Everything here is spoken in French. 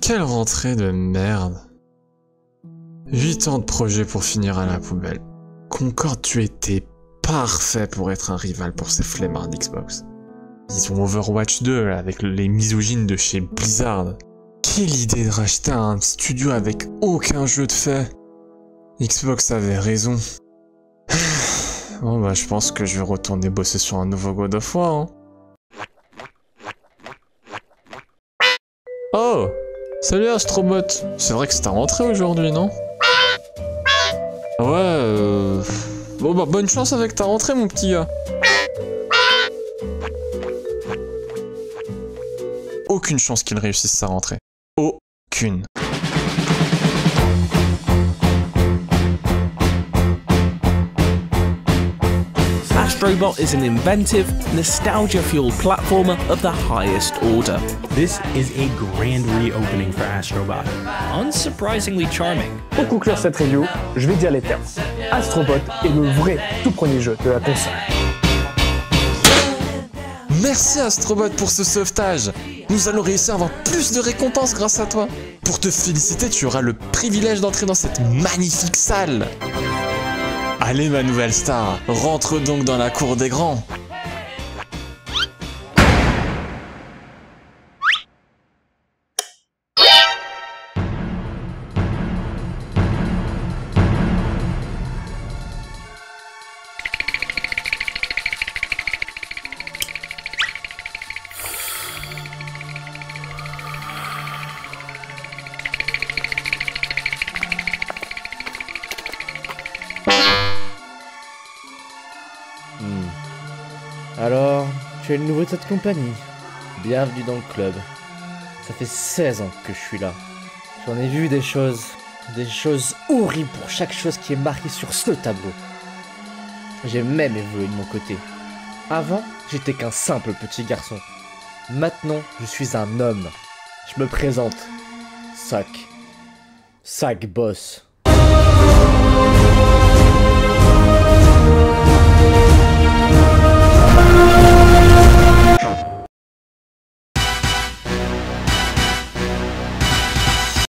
Quelle rentrée de merde. 8 ans de projet pour finir à la poubelle. Concorde, tu étais parfait pour être un rival pour ces flemmards d'Xbox. Ils ont Overwatch 2 avec les misogynes de chez Blizzard. Quelle idée de racheter un studio avec aucun jeu de fait. Xbox avait raison. Bon bah je pense que je vais retourner bosser sur un nouveau God of War. Hein. Oh Salut Astrobot C'est vrai que c'est à rentrer aujourd'hui, non? Ouais, euh... Bon bah bonne chance avec ta rentrée mon petit gars Aucune chance qu'il réussisse sa rentrée. Aucune. Astrobot is an inventive, nostalgia-fueled platformer of the highest order. This is a grand reopening for Astrobot. Unsurprisingly charming. Pour conclure cette review, je vais dire les termes. Astrobot est le vrai tout premier jeu de la console. Merci Astrobot pour ce sauvetage Nous allons réussir à avoir plus de récompenses grâce à toi Pour te féliciter, tu auras le privilège d'entrer dans cette magnifique salle Allez ma nouvelle star, rentre donc dans la cour des grands Alors, tu es le nouveau de cette compagnie. Bienvenue dans le club. Ça fait 16 ans que je suis là. J'en ai vu des choses, des choses horribles pour chaque chose qui est marquée sur ce tableau. J'ai même évolué de mon côté. Avant, j'étais qu'un simple petit garçon. Maintenant, je suis un homme. Je me présente. Sac. Sac boss.